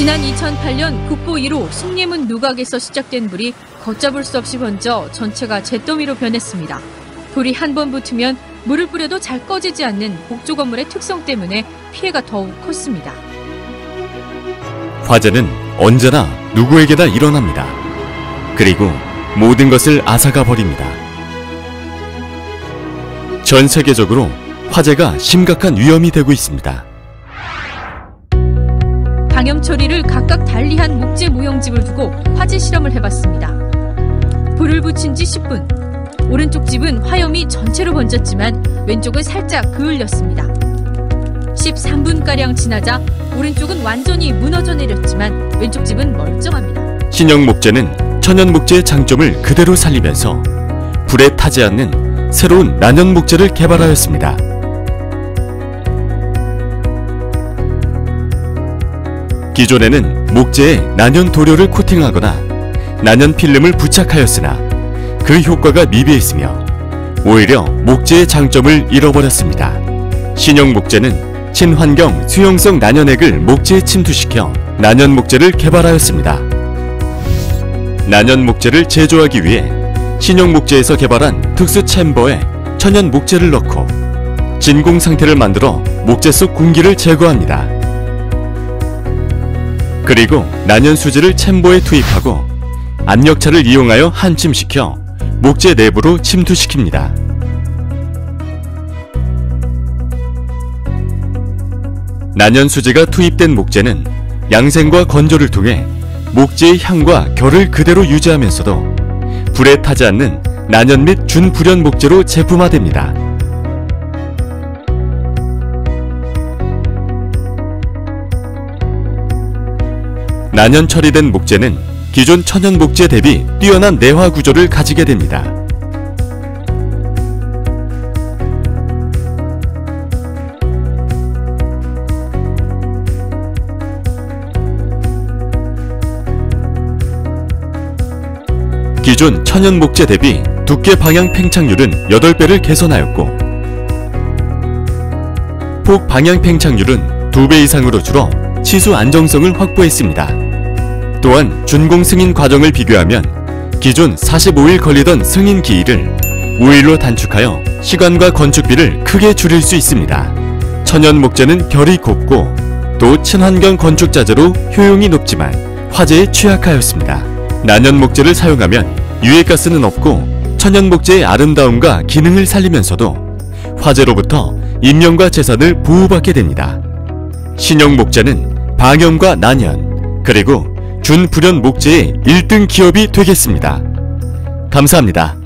지난 2008년 국보 1호 숭례문 누각에서 시작된 불이 걷잡을 수 없이 번져 전체가 잿더미로 변했습니다. 불이 한 번 붙으면 물을 뿌려도 잘 꺼지지 않는 복조 건물의 특성 때문에 피해가 더욱 컸습니다. 화재는 언제나 누구에게나 일어납니다. 그리고 모든 것을 앗아가 버립니다. 전 세계적으로 화재가 심각한 위험이 되고 있습니다. 방염 처리를 각각 달리한 목재 모형집을 두고 화재 실험을 해봤습니다. 불을 붙인 지 10분. 오른쪽 집은 화염이 전체로 번졌지만 왼쪽은 살짝 그을렸습니다. 13분가량 지나자 오른쪽은 완전히 무너져 내렸지만 왼쪽 집은 멀쩡합니다. 신형 목재는 천연 목재의 장점을 그대로 살리면서 불에 타지 않는 새로운 난연 목재를 개발하였습니다. 기존에는 목재에 난연 도료를 코팅하거나 난연 필름을 부착하였으나 그 효과가 미비했으며 오히려 목재의 장점을 잃어버렸습니다. 신형 목재는 친환경 수용성 난연액을 목재에 침투시켜 난연 목재를 개발하였습니다. 난연 목재를 제조하기 위해 신형 목재에서 개발한 특수 챔버에 천연 목재를 넣고 진공 상태를 만들어 목재 속 공기를 제거합니다. 그리고 난연 수지를 챔버에 투입하고 압력차를 이용하여 한침시켜 목재 내부로 침투시킵니다. 난연 수지가 투입된 목재는 양생과 건조를 통해 목재의 향과 결을 그대로 유지하면서도 불에 타지 않는 난연 및 준불연 목재로 제품화됩니다. 난연 처리된 목재는 기존 천연 목재 대비 뛰어난 내화 구조를 가지게 됩니다. 기존 천연 목재 대비 두께 방향 팽창률은 8배를 개선하였고 폭 방향 팽창률은 2배 이상으로 줄어 치수 안정성을 확보했습니다. 또한 준공 승인 과정을 비교하면 기존 45일 걸리던 승인 기일을 5일로 단축하여 시간과 건축비를 크게 줄일 수 있습니다. 천연 목재는 결이 곱고 또 친환경 건축 자재로 효용이 높지만 화재에 취약하였습니다. 난연 목재를 사용하면 유해가스는 없고 천연 목재의 아름다움과 기능을 살리면서도 화재로부터 인명과 재산을 보호받게 됩니다. 신형 목재는 방염과 난연 그리고 준불연 목재의 1등 기업이 되겠습니다. 감사합니다.